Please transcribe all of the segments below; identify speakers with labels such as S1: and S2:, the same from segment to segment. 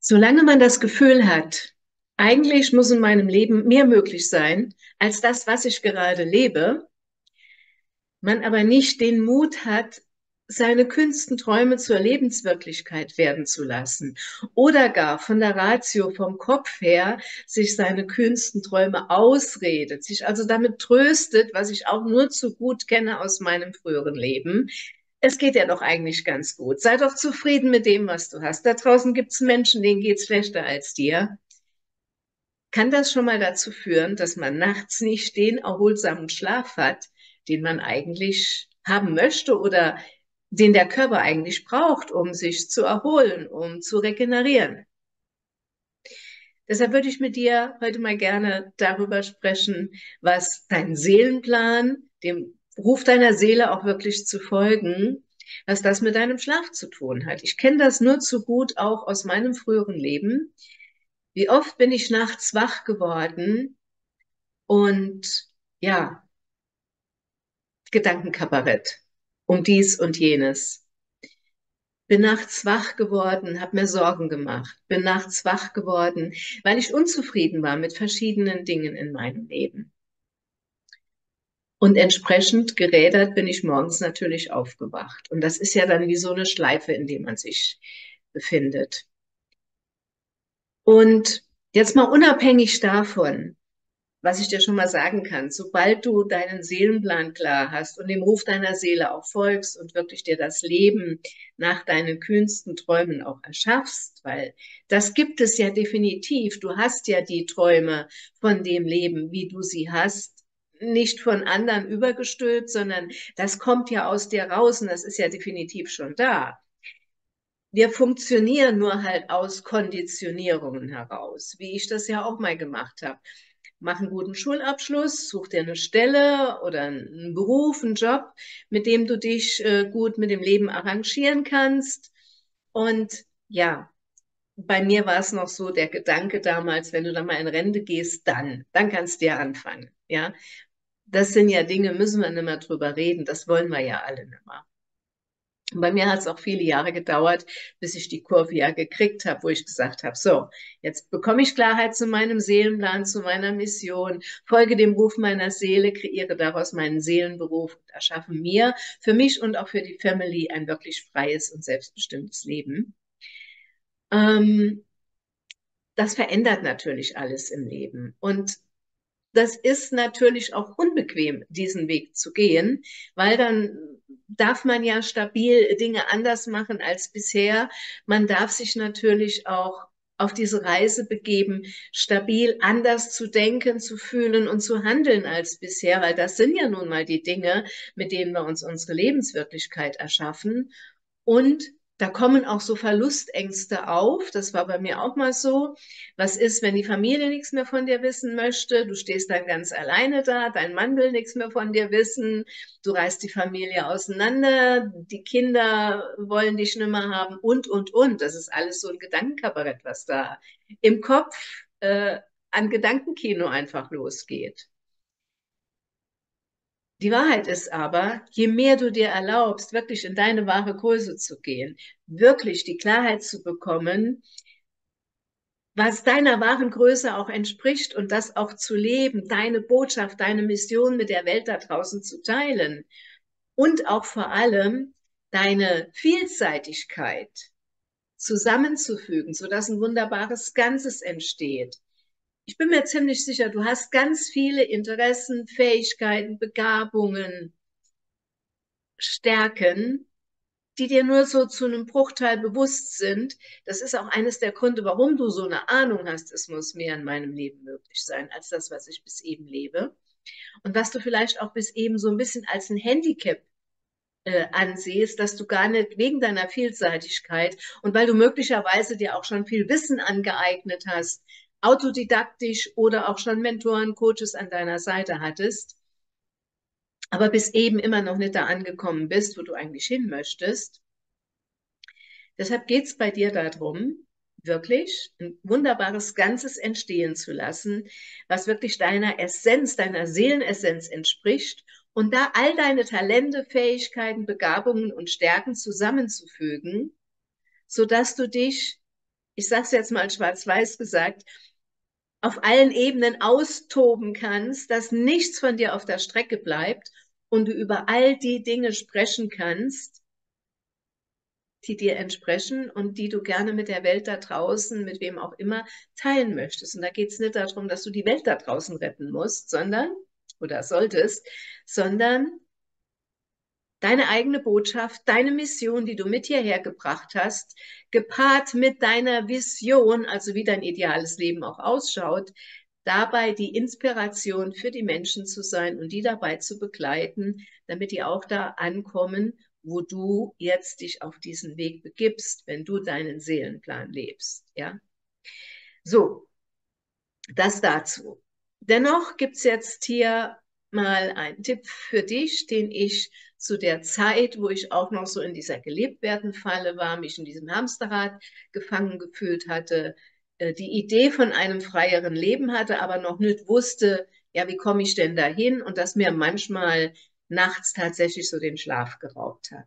S1: Solange man das Gefühl hat, eigentlich muss in meinem Leben mehr möglich sein als das, was ich gerade lebe, man aber nicht den Mut hat, seine kühnsten Träume zur Lebenswirklichkeit werden zu lassen oder gar von der Ratio, vom Kopf her, sich seine kühnsten Träume ausredet, sich also damit tröstet, was ich auch nur zu gut kenne aus meinem früheren Leben. Es geht ja doch eigentlich ganz gut. Sei doch zufrieden mit dem, was du hast. Da draußen gibt es Menschen, denen geht es schlechter als dir. Kann das schon mal dazu führen, dass man nachts nicht den erholsamen Schlaf hat, den man eigentlich haben möchte oder den der Körper eigentlich braucht, um sich zu erholen, um zu regenerieren. Deshalb würde ich mit dir heute mal gerne darüber sprechen, was dein Seelenplan, dem Ruf deiner Seele auch wirklich zu folgen, was das mit deinem Schlaf zu tun hat. Ich kenne das nur zu gut auch aus meinem früheren Leben. Wie oft bin ich nachts wach geworden und ja, Gedankenkabarett um dies und jenes. Bin nachts wach geworden, habe mir Sorgen gemacht. Bin nachts wach geworden, weil ich unzufrieden war mit verschiedenen Dingen in meinem Leben. Und entsprechend gerädert bin ich morgens natürlich aufgewacht. Und das ist ja dann wie so eine Schleife, in der man sich befindet. Und jetzt mal unabhängig davon, was ich dir schon mal sagen kann, sobald du deinen Seelenplan klar hast und dem Ruf deiner Seele auch folgst und wirklich dir das Leben nach deinen kühnsten Träumen auch erschaffst, weil das gibt es ja definitiv. Du hast ja die Träume von dem Leben, wie du sie hast, nicht von anderen übergestülpt, sondern das kommt ja aus dir raus und das ist ja definitiv schon da. Wir funktionieren nur halt aus Konditionierungen heraus, wie ich das ja auch mal gemacht habe mach einen guten Schulabschluss, such dir eine Stelle oder einen Beruf, einen Job, mit dem du dich äh, gut mit dem Leben arrangieren kannst. Und ja, bei mir war es noch so der Gedanke damals, wenn du dann mal in Rente gehst, dann, dann kannst du ja anfangen. Ja, das sind ja Dinge, müssen wir nicht mehr drüber reden. Das wollen wir ja alle nicht mehr. Bei mir hat es auch viele Jahre gedauert, bis ich die Kurve ja gekriegt habe, wo ich gesagt habe, so, jetzt bekomme ich Klarheit zu meinem Seelenplan, zu meiner Mission, folge dem Ruf meiner Seele, kreiere daraus meinen Seelenberuf und erschaffe mir, für mich und auch für die Family ein wirklich freies und selbstbestimmtes Leben. Ähm, das verändert natürlich alles im Leben. Und das ist natürlich auch unbequem, diesen Weg zu gehen, weil dann darf man ja stabil Dinge anders machen als bisher. Man darf sich natürlich auch auf diese Reise begeben, stabil anders zu denken, zu fühlen und zu handeln als bisher, weil das sind ja nun mal die Dinge, mit denen wir uns unsere Lebenswirklichkeit erschaffen. Und da kommen auch so Verlustängste auf. Das war bei mir auch mal so. Was ist, wenn die Familie nichts mehr von dir wissen möchte? Du stehst dann ganz alleine da, dein Mann will nichts mehr von dir wissen, du reißt die Familie auseinander, die Kinder wollen dich nicht mehr haben und, und, und. Das ist alles so ein Gedankenkabarett, was da im Kopf äh, an Gedankenkino einfach losgeht. Die Wahrheit ist aber, je mehr du dir erlaubst, wirklich in deine wahre Größe zu gehen, wirklich die Klarheit zu bekommen, was deiner wahren Größe auch entspricht und das auch zu leben, deine Botschaft, deine Mission mit der Welt da draußen zu teilen und auch vor allem deine Vielseitigkeit zusammenzufügen, sodass ein wunderbares Ganzes entsteht ich bin mir ziemlich sicher, du hast ganz viele Interessen, Fähigkeiten, Begabungen, Stärken, die dir nur so zu einem Bruchteil bewusst sind. Das ist auch eines der Gründe, warum du so eine Ahnung hast, es muss mehr in meinem Leben möglich sein, als das, was ich bis eben lebe. Und was du vielleicht auch bis eben so ein bisschen als ein Handicap äh, ansiehst, dass du gar nicht wegen deiner Vielseitigkeit und weil du möglicherweise dir auch schon viel Wissen angeeignet hast, autodidaktisch oder auch schon Mentoren, Coaches an deiner Seite hattest, aber bis eben immer noch nicht da angekommen bist, wo du eigentlich hin möchtest. Deshalb geht es bei dir darum, wirklich ein wunderbares Ganzes entstehen zu lassen, was wirklich deiner Essenz, deiner Seelenessenz entspricht und da all deine Talente, Fähigkeiten, Begabungen und Stärken zusammenzufügen, sodass du dich ich sage es jetzt mal schwarz-weiß gesagt, auf allen Ebenen austoben kannst, dass nichts von dir auf der Strecke bleibt und du über all die Dinge sprechen kannst, die dir entsprechen und die du gerne mit der Welt da draußen, mit wem auch immer, teilen möchtest. Und da geht es nicht darum, dass du die Welt da draußen retten musst, sondern, oder solltest, sondern deine eigene Botschaft, deine Mission, die du mit hierher gebracht hast, gepaart mit deiner Vision, also wie dein ideales Leben auch ausschaut, dabei die Inspiration für die Menschen zu sein und die dabei zu begleiten, damit die auch da ankommen, wo du jetzt dich auf diesen Weg begibst, wenn du deinen Seelenplan lebst. Ja, so, das dazu. Dennoch gibt's jetzt hier mal einen Tipp für dich, den ich zu der Zeit, wo ich auch noch so in dieser Gelebtwerden-Falle war, mich in diesem Hamsterrad gefangen gefühlt hatte, äh, die Idee von einem freieren Leben hatte, aber noch nicht wusste, ja, wie komme ich denn dahin? Und dass mir manchmal nachts tatsächlich so den Schlaf geraubt hat.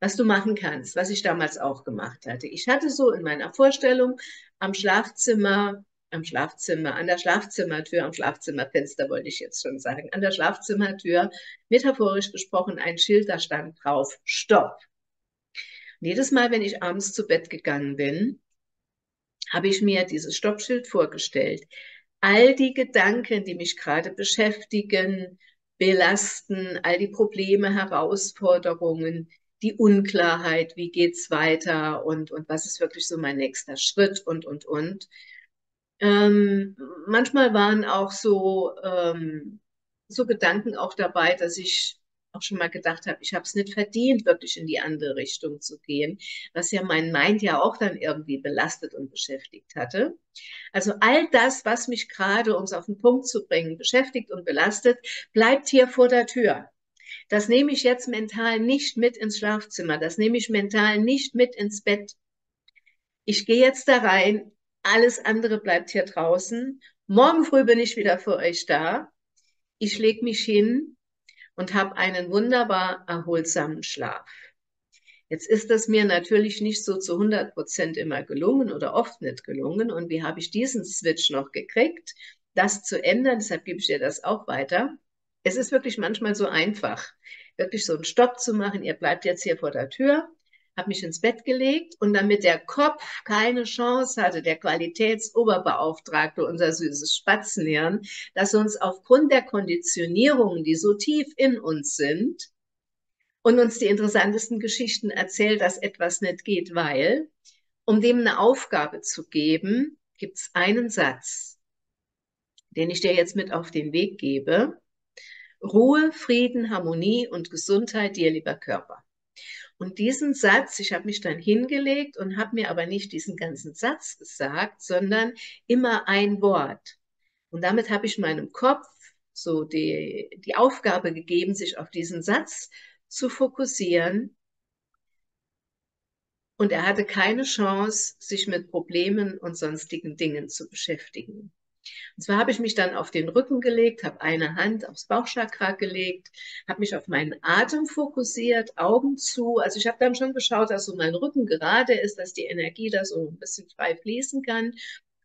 S1: Was du machen kannst, was ich damals auch gemacht hatte. Ich hatte so in meiner Vorstellung am Schlafzimmer am Schlafzimmer, an der Schlafzimmertür, am Schlafzimmerfenster wollte ich jetzt schon sagen, an der Schlafzimmertür, metaphorisch gesprochen, ein Schild, da stand drauf, Stopp. Und jedes Mal, wenn ich abends zu Bett gegangen bin, habe ich mir dieses Stoppschild vorgestellt. All die Gedanken, die mich gerade beschäftigen, belasten, all die Probleme, Herausforderungen, die Unklarheit, wie geht's weiter und, und was ist wirklich so mein nächster Schritt und, und, und. Ähm, manchmal waren auch so, ähm, so Gedanken auch dabei, dass ich auch schon mal gedacht habe, ich habe es nicht verdient, wirklich in die andere Richtung zu gehen, was ja mein Mind ja auch dann irgendwie belastet und beschäftigt hatte. Also all das, was mich gerade, um es auf den Punkt zu bringen, beschäftigt und belastet, bleibt hier vor der Tür. Das nehme ich jetzt mental nicht mit ins Schlafzimmer, das nehme ich mental nicht mit ins Bett. Ich gehe jetzt da rein, alles andere bleibt hier draußen. Morgen früh bin ich wieder für euch da. Ich lege mich hin und habe einen wunderbar erholsamen Schlaf. Jetzt ist das mir natürlich nicht so zu 100 Prozent immer gelungen oder oft nicht gelungen. Und wie habe ich diesen Switch noch gekriegt, das zu ändern? Deshalb gebe ich dir das auch weiter. Es ist wirklich manchmal so einfach, wirklich so einen Stopp zu machen. Ihr bleibt jetzt hier vor der Tür habe mich ins Bett gelegt und damit der Kopf keine Chance hatte, der Qualitätsoberbeauftragte, unser süßes Spatzenhirn, dass uns aufgrund der Konditionierungen, die so tief in uns sind, und uns die interessantesten Geschichten erzählt, dass etwas nicht geht, weil, um dem eine Aufgabe zu geben, gibt es einen Satz, den ich dir jetzt mit auf den Weg gebe. Ruhe, Frieden, Harmonie und Gesundheit dir, lieber Körper. Und diesen Satz, ich habe mich dann hingelegt und habe mir aber nicht diesen ganzen Satz gesagt, sondern immer ein Wort. Und damit habe ich meinem Kopf so die, die Aufgabe gegeben, sich auf diesen Satz zu fokussieren. Und er hatte keine Chance, sich mit Problemen und sonstigen Dingen zu beschäftigen. Und zwar habe ich mich dann auf den Rücken gelegt, habe eine Hand aufs Bauchchakra gelegt, habe mich auf meinen Atem fokussiert, Augen zu. Also ich habe dann schon geschaut, dass so mein Rücken gerade ist, dass die Energie da so ein bisschen frei fließen kann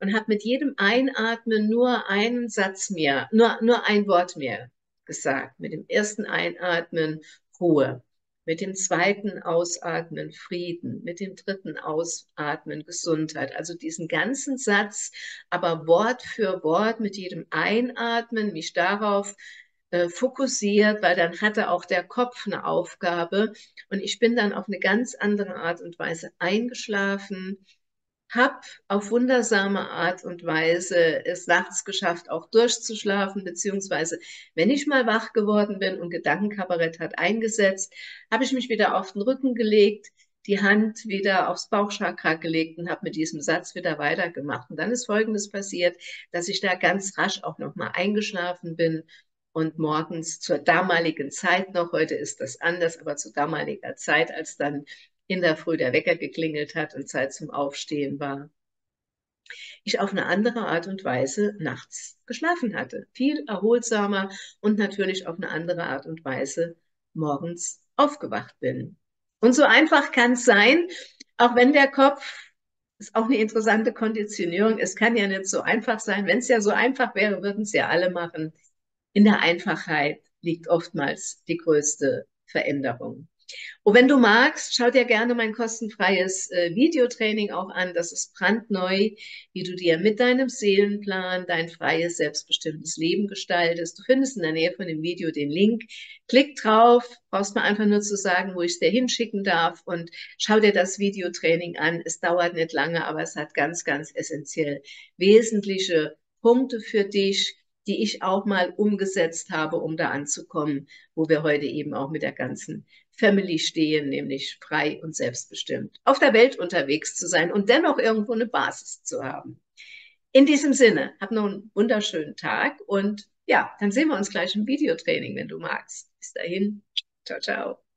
S1: und habe mit jedem Einatmen nur einen Satz mehr, nur, nur ein Wort mehr gesagt. Mit dem ersten Einatmen Ruhe mit dem zweiten Ausatmen Frieden, mit dem dritten Ausatmen Gesundheit. Also diesen ganzen Satz, aber Wort für Wort mit jedem Einatmen mich darauf äh, fokussiert, weil dann hatte auch der Kopf eine Aufgabe und ich bin dann auf eine ganz andere Art und Weise eingeschlafen habe auf wundersame Art und Weise es nachts geschafft, auch durchzuschlafen, beziehungsweise wenn ich mal wach geworden bin und Gedankenkabarett hat eingesetzt, habe ich mich wieder auf den Rücken gelegt, die Hand wieder aufs Bauchchakra gelegt und habe mit diesem Satz wieder weitergemacht. Und dann ist Folgendes passiert, dass ich da ganz rasch auch nochmal eingeschlafen bin und morgens zur damaligen Zeit noch, heute ist das anders, aber zu damaliger Zeit, als dann in der Früh der Wecker geklingelt hat und Zeit zum Aufstehen war, ich auf eine andere Art und Weise nachts geschlafen hatte. Viel erholsamer und natürlich auf eine andere Art und Weise morgens aufgewacht bin. Und so einfach kann es sein, auch wenn der Kopf ist auch eine interessante Konditionierung. Es kann ja nicht so einfach sein. Wenn es ja so einfach wäre, würden es ja alle machen. In der Einfachheit liegt oftmals die größte Veränderung. Und wenn du magst, schau dir gerne mein kostenfreies äh, Videotraining auch an. Das ist brandneu, wie du dir mit deinem Seelenplan dein freies, selbstbestimmtes Leben gestaltest. Du findest in der Nähe von dem Video den Link. Klick drauf, brauchst mir einfach nur zu sagen, wo ich es dir hinschicken darf und schau dir das Videotraining an. Es dauert nicht lange, aber es hat ganz, ganz essentiell wesentliche Punkte für dich, die ich auch mal umgesetzt habe, um da anzukommen, wo wir heute eben auch mit der ganzen Family stehen, nämlich frei und selbstbestimmt, auf der Welt unterwegs zu sein und dennoch irgendwo eine Basis zu haben. In diesem Sinne, hab noch einen wunderschönen Tag und ja, dann sehen wir uns gleich im Videotraining, wenn du magst. Bis dahin, ciao, ciao.